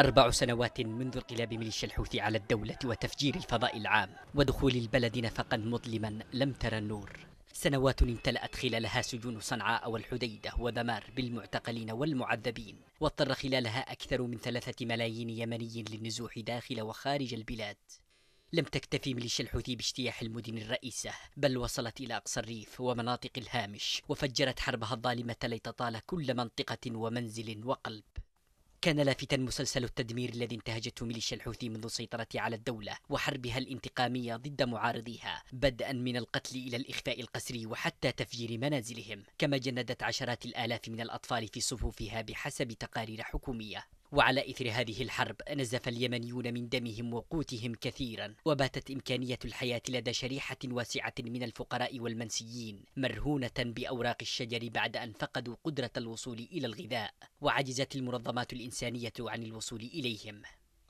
أربع سنوات منذ انقلاب ميليشيا الحوثي على الدولة وتفجير الفضاء العام ودخول البلد نفقا مظلما لم ترى النور. سنوات امتلأت خلالها سجون صنعاء والحديدة ودمار بالمعتقلين والمعذبين واضطر خلالها أكثر من ثلاثة ملايين يمني للنزوح داخل وخارج البلاد. لم تكتفي ميليشيا الحوثي باجتياح المدن الرئيسة بل وصلت إلى أقصى الريف ومناطق الهامش وفجرت حربها الظالمة لتطال كل منطقة ومنزل وقلب. كان لافتا مسلسل التدمير الذي انتهجته ميليشيا الحوثي منذ السيطرة على الدولة وحربها الانتقامية ضد معارضيها بدءا من القتل إلى الإخفاء القسري وحتى تفجير منازلهم كما جندت عشرات الآلاف من الأطفال في صفوفها بحسب تقارير حكومية. وعلى إثر هذه الحرب نزف اليمنيون من دمهم وقوتهم كثيرا وباتت إمكانية الحياة لدى شريحة واسعة من الفقراء والمنسيين مرهونة بأوراق الشجر بعد أن فقدوا قدرة الوصول إلى الغذاء وعجزت المنظمات الإنسانية عن الوصول إليهم.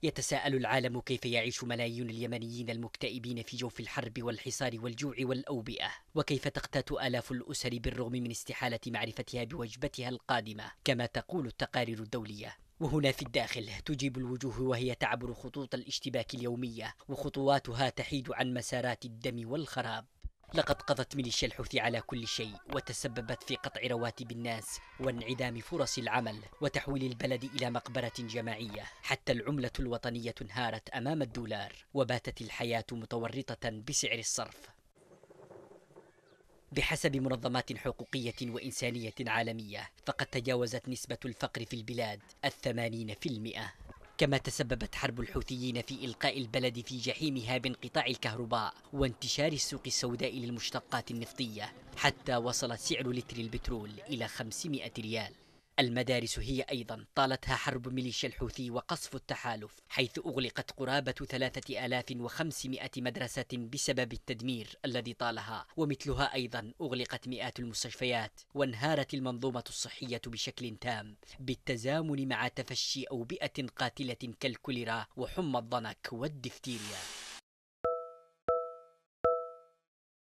يتساءل العالم كيف يعيش ملايين اليمنيين المكتئبين في جوف الحرب والحصار والجوع والأوبئة وكيف تقتات آلاف الأسر بالرغم من استحالة معرفتها بوجبتها القادمة كما تقول التقارير الدولية. وهنا في الداخل تجيب الوجوه وهي تعبر خطوط الاشتباك اليومية وخطواتها تحيد عن مسارات الدم والخراب. لقد قضت ميليشيا الحوثي على كل شيء وتسببت في قطع رواتب الناس وانعدام فرص العمل وتحويل البلد إلى مقبرة جماعية حتى العملة الوطنية انهارت أمام الدولار وباتت الحياة متورطة بسعر الصرف. بحسب منظمات حقوقية وإنسانية عالمية فقد تجاوزت نسبة الفقر في البلاد الثمانين في المئة. كما تسببت حرب الحوثيين في إلقاء البلد في جحيمها بانقطاع الكهرباء وانتشار السوق السوداء للمشتقات النفطية حتى وصل سعر لتر البترول إلى 500 ريال. المدارس هي أيضا طالتها حرب ميليشيا الحوثي وقصف التحالف حيث أغلقت قرابة ثلاثة آلاف وخمسمائة مدرسة بسبب التدمير الذي طالها ومثلها أيضا أغلقت مئات المستشفيات وانهارت المنظومة الصحية بشكل تام بالتزامن مع تفشي أوبئة قاتلة كالكوليرا وحمى الضنك والدفتيريا.